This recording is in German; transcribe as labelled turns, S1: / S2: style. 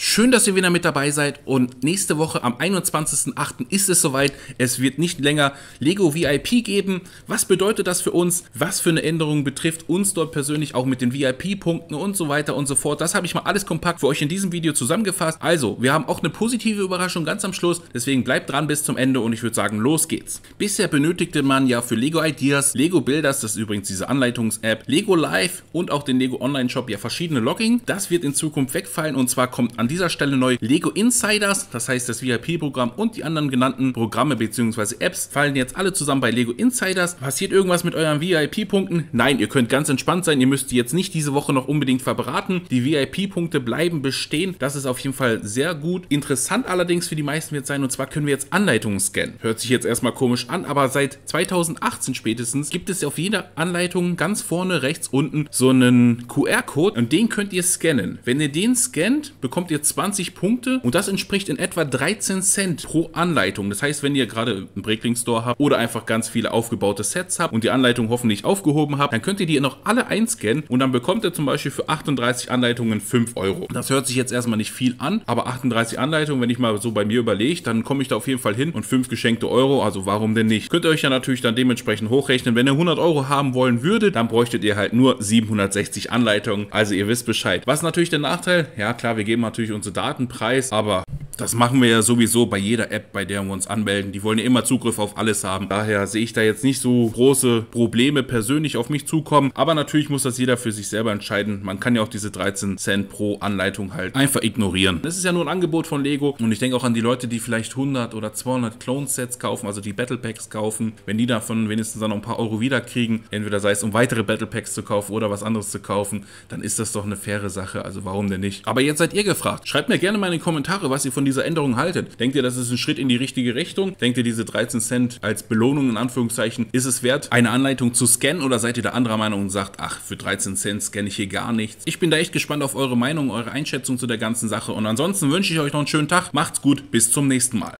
S1: Schön, dass ihr wieder mit dabei seid und nächste Woche am 21.08. ist es soweit. Es wird nicht länger Lego VIP geben. Was bedeutet das für uns? Was für eine Änderung betrifft uns dort persönlich auch mit den VIP-Punkten und so weiter und so fort? Das habe ich mal alles kompakt für euch in diesem Video zusammengefasst. Also, wir haben auch eine positive Überraschung ganz am Schluss. Deswegen bleibt dran bis zum Ende und ich würde sagen, los geht's. Bisher benötigte man ja für Lego Ideas, Lego Builders, das ist übrigens diese Anleitungs-App, Lego Live und auch den Lego Online Shop ja verschiedene Login. Das wird in Zukunft wegfallen und zwar kommt an dieser Stelle neu Lego Insiders, das heißt das VIP-Programm und die anderen genannten Programme bzw. Apps fallen jetzt alle zusammen bei Lego Insiders. Passiert irgendwas mit euren VIP-Punkten? Nein, ihr könnt ganz entspannt sein, ihr müsst die jetzt nicht diese Woche noch unbedingt verbraten. Die VIP-Punkte bleiben bestehen, das ist auf jeden Fall sehr gut. Interessant allerdings für die meisten wird sein und zwar können wir jetzt Anleitungen scannen. Hört sich jetzt erstmal komisch an, aber seit 2018 spätestens gibt es auf jeder Anleitung ganz vorne rechts unten so einen QR-Code und den könnt ihr scannen. Wenn ihr den scannt, bekommt ihr 20 Punkte und das entspricht in etwa 13 Cent pro Anleitung. Das heißt, wenn ihr gerade einen Breakling Store habt oder einfach ganz viele aufgebaute Sets habt und die Anleitung hoffentlich aufgehoben habt, dann könnt ihr die noch alle einscannen und dann bekommt ihr zum Beispiel für 38 Anleitungen 5 Euro. Das hört sich jetzt erstmal nicht viel an, aber 38 Anleitungen, wenn ich mal so bei mir überlege, dann komme ich da auf jeden Fall hin und 5 geschenkte Euro, also warum denn nicht? Könnt ihr euch ja natürlich dann dementsprechend hochrechnen. Wenn ihr 100 Euro haben wollen würdet, dann bräuchtet ihr halt nur 760 Anleitungen, also ihr wisst Bescheid. Was natürlich der Nachteil? Ja klar, wir geben natürlich unsere Daten preis, aber das machen wir ja sowieso bei jeder App, bei der wir uns anmelden. Die wollen ja immer Zugriff auf alles haben. Daher sehe ich da jetzt nicht so große Probleme persönlich auf mich zukommen. Aber natürlich muss das jeder für sich selber entscheiden. Man kann ja auch diese 13 Cent pro Anleitung halt einfach ignorieren. Das ist ja nur ein Angebot von Lego. Und ich denke auch an die Leute, die vielleicht 100 oder 200 Clone-Sets kaufen, also die Battle Packs kaufen. Wenn die davon wenigstens dann noch ein paar Euro wiederkriegen, entweder sei es um weitere Battle Packs zu kaufen oder was anderes zu kaufen, dann ist das doch eine faire Sache. Also warum denn nicht? Aber jetzt seid ihr gefragt. Schreibt mir gerne mal in die Kommentare, was ihr von dieser Änderung haltet. Denkt ihr, das ist ein Schritt in die richtige Richtung? Denkt ihr, diese 13 Cent als Belohnung in Anführungszeichen ist es wert, eine Anleitung zu scannen oder seid ihr da anderer Meinung und sagt, ach, für 13 Cent scanne ich hier gar nichts? Ich bin da echt gespannt auf eure Meinung, eure Einschätzung zu der ganzen Sache und ansonsten wünsche ich euch noch einen schönen Tag. Macht's gut, bis zum nächsten Mal.